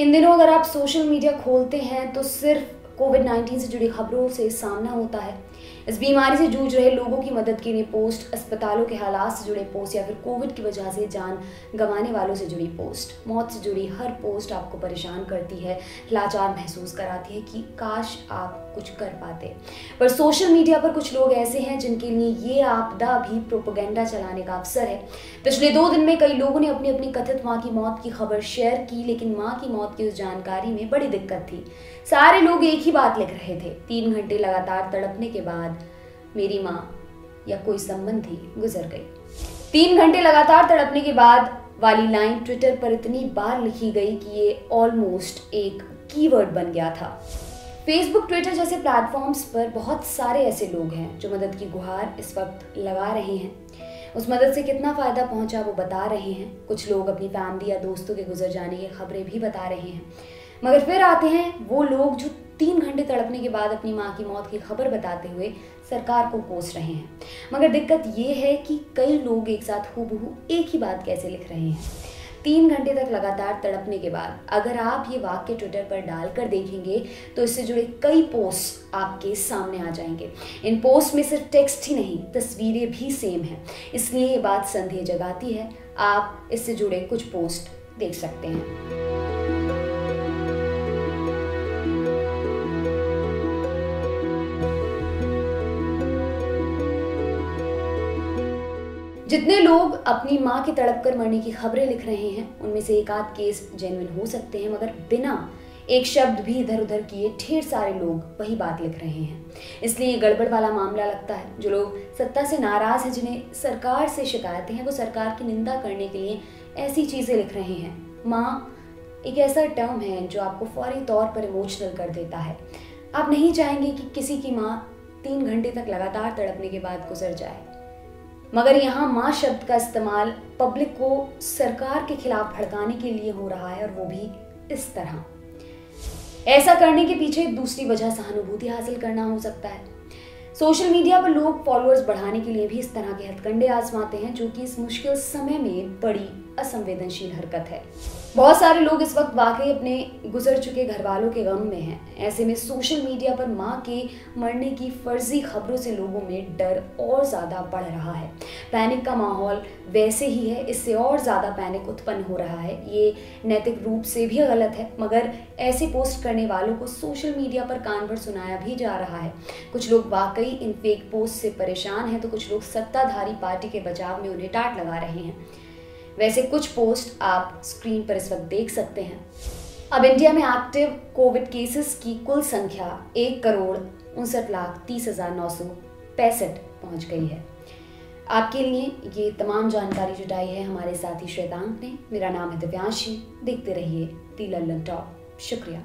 इन दिनों अगर आप सोशल मीडिया खोलते हैं तो सिर्फ़ कोविड 19 से जुड़ी खबरों से सामना होता है। इस बीमारी से जूझ रहे लोगों की मदद के लिए पोस्ट, अस्पतालों के हालात से जुड़े पोस्ट या फिर कोविड की वजह से जान गंवाने वालों से जुड़ी पोस्ट। मौत से जुड़ी हर पोस्ट आपको परेशान करती है, लाचार महसूस कराती है कि काश आप कुछ कर पाते। पर सोशल मीडिया पर कुछ लोग ऐसे हैं जिनके लिए ये आपदा भी प्रोपोगेंडा चलाने का अवसर है। पिछले दो दिन में कई लोगों ने अपनी अपनी कथित माँ की मौत की खबर शेयर की, लेकिन माँ की मौत की उस जानकारी में बड़ी दिक्कत थी। सारे लोग एक ही बात लिख रहे थे। तीन घंटे लगातार तड़पने के बाद मेरी माँ या कोई संबंधी गुजर गई। तीन घंटे लगातार तड़पने के बाद वाली लाइन ट्विटर पर इतनी बार लिखी गई कि ये ऑलमोस्ट एक कीवर्ड बन गया था। फेसबुक ट्विटर जैसे प्लेटफॉर्म्स पर बहुत सारे ऐसे लोग हैं जो मदद की गुहार इस वक्त लगा रहे हैं। उस मदद से कितना फ़ायदा पहुँचा वो बता रहे हैं। कुछ लोग अपनी फैमिली या दोस्तों के गुजर जाने की खबरें भी बता रहे हैं। मगर फिर आते हैं वो लोग जो तीन घंटे तड़पने के बाद अपनी माँ की मौत की खबर बताते हुए सरकार को कोस रहे हैं। मगर दिक्कत ये है कि कई लोग एक साथ हूबहू एक ही बात कैसे लिख रहे हैं। तीन घंटे तक लगातार तड़पने के बाद अगर आप ये वाक्य ट्विटर पर डालकर देखेंगे तो इससे जुड़े कई पोस्ट आपके सामने आ जाएँगे। इन पोस्ट में सिर्फ़ टेक्स्ट ही नहीं, तस्वीरें भी सेम हैं। इसलिए ये बात संदेह जगाती है। आप इससे जुड़े कुछ पोस्ट देख सकते हैं। जितने लोग अपनी माँ की तड़प कर मरने की खबरें लिख रहे हैं, उनमें से एक आध केस जेनविन हो सकते हैं, मगर बिना एक शब्द भी इधर उधर किए ढेर सारे लोग वही बात लिख रहे हैं। इसलिए गड़बड़ वाला मामला लगता है। जो लोग सत्ता से नाराज़ हैं, जिन्हें सरकार से शिकायतें हैं, वो सरकार की निंदा करने के लिए ऐसी चीज़ें लिख रहे हैं। माँ एक ऐसा टर्म है, जो आपको फौरी तौर पर इमोशनल कर देता है। आप नहीं चाहेंगे कि किसी की माँ तीन घंटे तक लगातार तड़पने के बाद गुजर जाए। मगर यहाँ माँ शब्द का इस्तेमाल पब्लिक को सरकार के खिलाफ भड़काने के लिए हो रहा है और वो भी इस तरह। ऐसा करने के पीछे दूसरी वजह सहानुभूति हासिल करना हो सकता है। सोशल मीडिया पर लोग फॉलोअर्स बढ़ाने के लिए भी इस तरह के हथकंडे आजमाते हैं, जो कि इस मुश्किल समय में बड़ी असंवेदनशील हरकत है। बहुत सारे लोग इस वक्त वाकई अपने गुजर चुके घर वालों के गम में हैं। ऐसे में सोशल मीडिया पर माँ के मरने की फर्जी खबरों से लोगों में डर और ज़्यादा बढ़ रहा है। पैनिक का माहौल वैसे ही है, इससे और ज़्यादा पैनिक उत्पन्न हो रहा है। ये नैतिक रूप से भी गलत है, मगर ऐसे पोस्ट करने वालों को सोशल मीडिया पर कान भर सुनाया भी जा रहा है। कुछ लोग वाकई इन फेक पोस्ट से परेशान हैं तो कुछ लोग सत्ताधारी पार्टी के बचाव में उन्हें टाट लगा रहे हैं। वैसे कुछ पोस्ट आप स्क्रीन पर इस वक्त देख सकते हैं। अब इंडिया में एक्टिव कोविड केसेस की कुल संख्या एक करोड़ उनसठ लाख तीस हज़ार नौ सौ पैंसठ पहुँच गई है। आपके लिए ये तमाम जानकारी जुटाई है हमारे साथी श्वेतांक ने। मेरा नाम है दिव्यांशी। देखते रहिए टी लल्लन टॉप। शुक्रिया।